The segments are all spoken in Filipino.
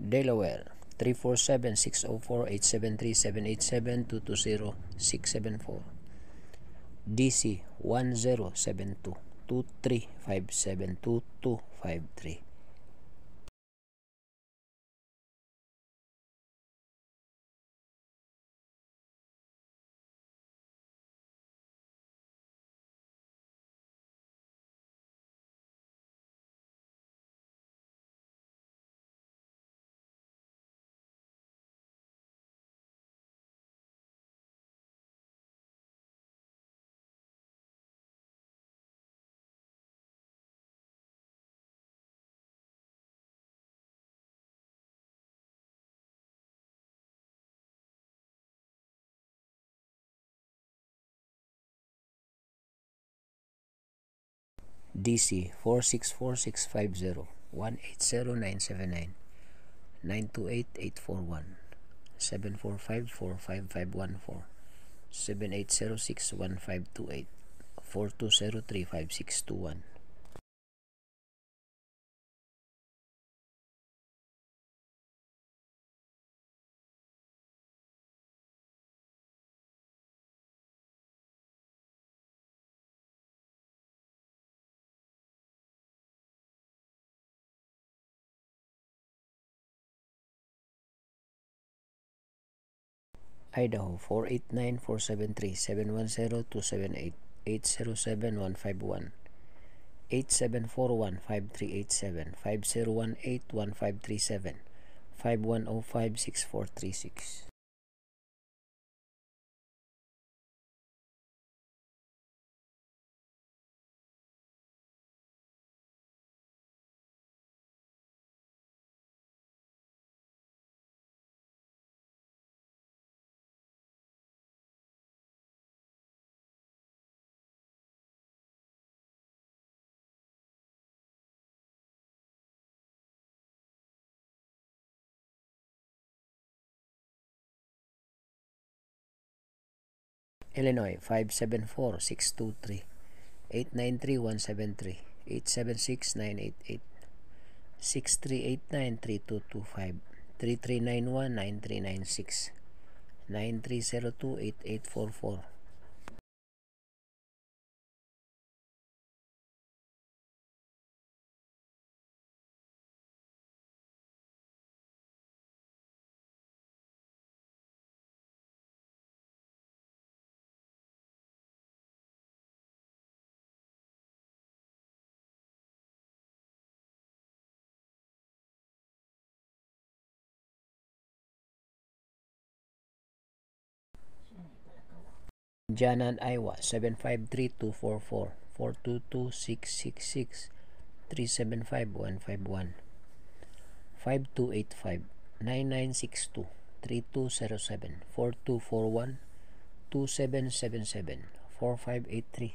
Delaware 347-604-873-787-220-674 DC 1072-2357-2253 DC 464-650 180979 928-841 745-45514 7806-1528 4203-5621 Idaho 489-473-710-278 807-151 8741-5387 5018-1537 5105-6436 Illinois 574-623 893-173 876-988 6389-3225 3391-9396 9302-8844 Janan, Iowa 753-244 422-666 375-151 5285 9962 3207 4241 2777 4583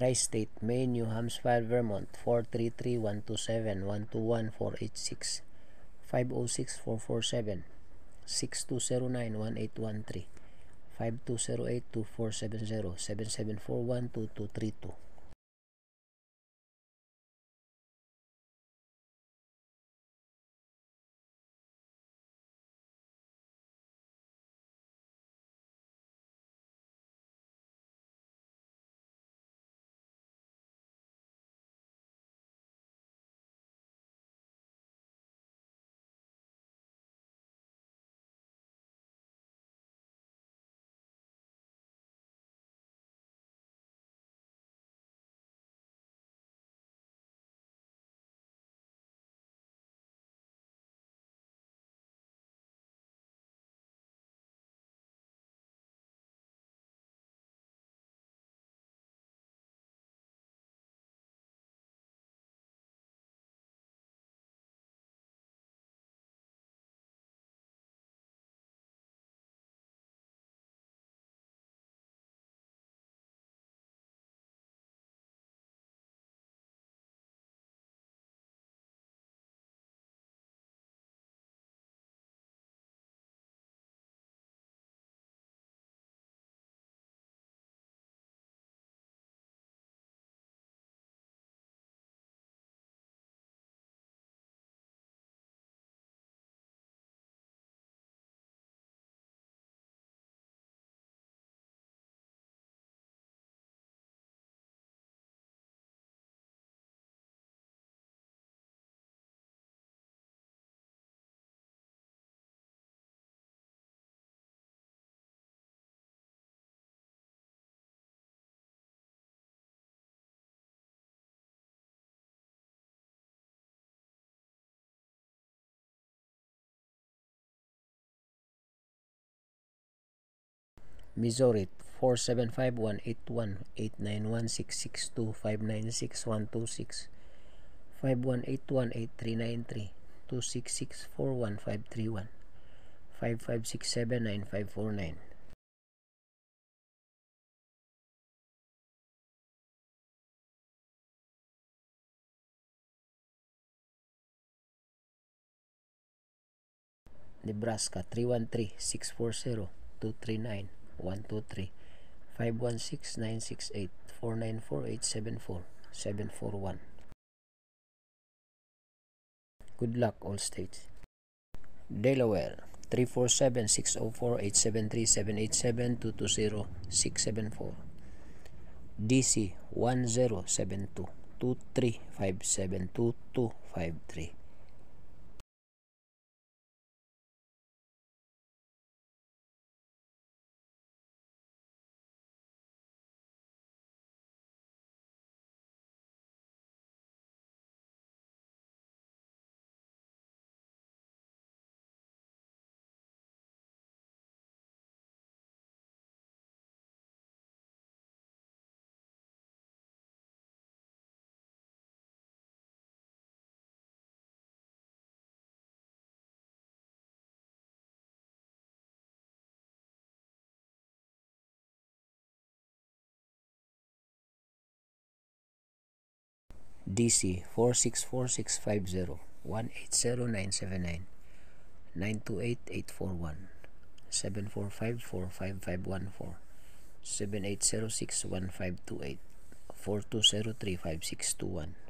Tri-State, Maine, New Hampshire, Vermont 433-127-121-486 506-447 6209-1813 5208-2470 7741-2232 Missouri 475-181-891-662-596-126 5181-8393 266-41531 5567-9549 Nebraska 313-640-239 123 516-968 494-874 741 Good luck all states Delaware 347-604-873-787-220-674 DC 1072 2357 DC 464650 180979 928841 74545514 78061528 42035621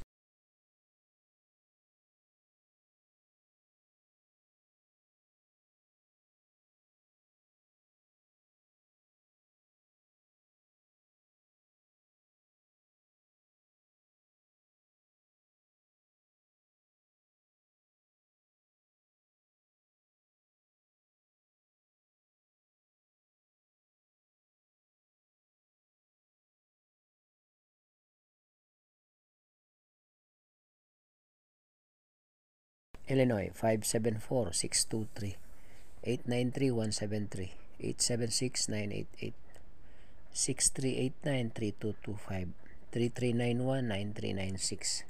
Illinois 574-623 893-173 876-988 6389-3225 3391-9396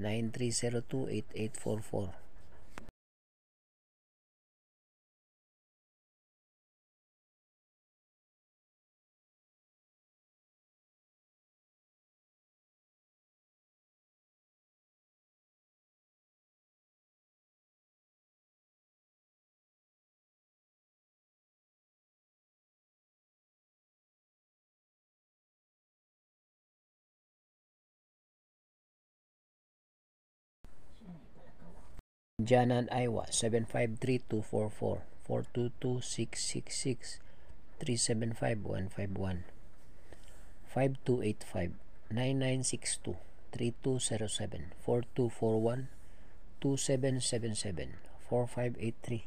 9302-8844 Janan Iowa 753-244 422-666 375-151 5285 9962 3207 4241 2777 4583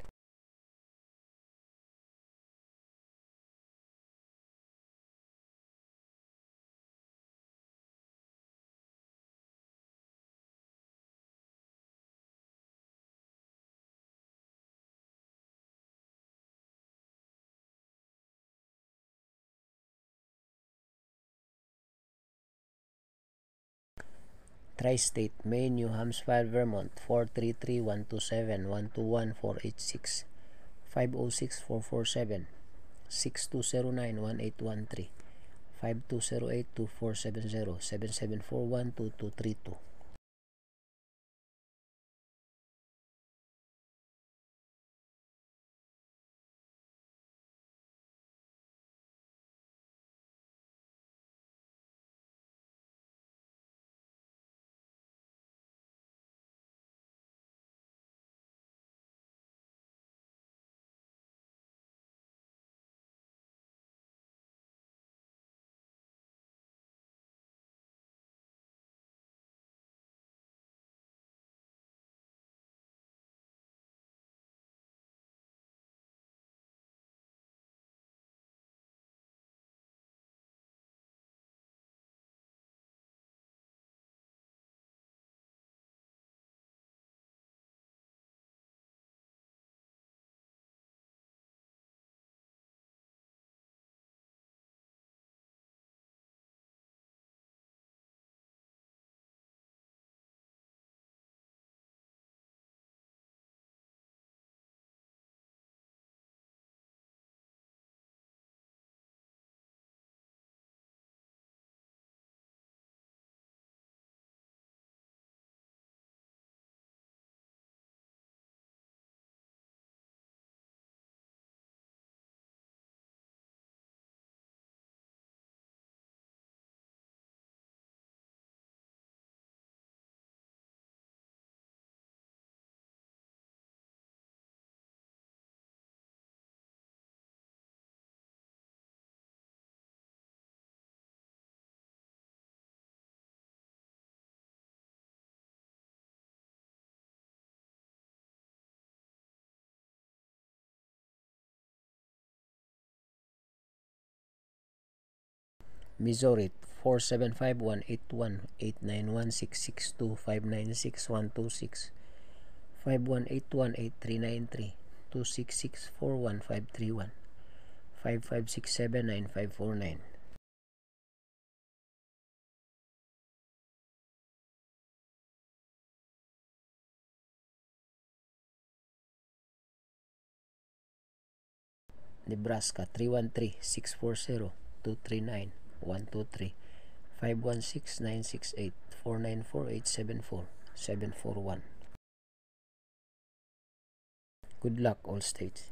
Tri-State, Maine, New Hampshire, Vermont 433-127-121-486 506-447 6209-1813 5208-2470 7741-2232 Missouri 475-181-891-662-596-126 5181-8393 266-41531 5567-9549 Nebraska 313-640-239-123 516-968 494-874 741 Good luck all states.